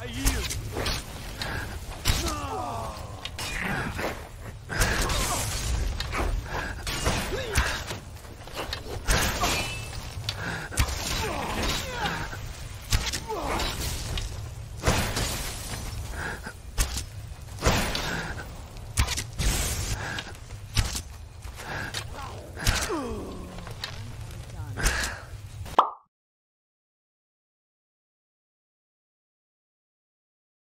Are you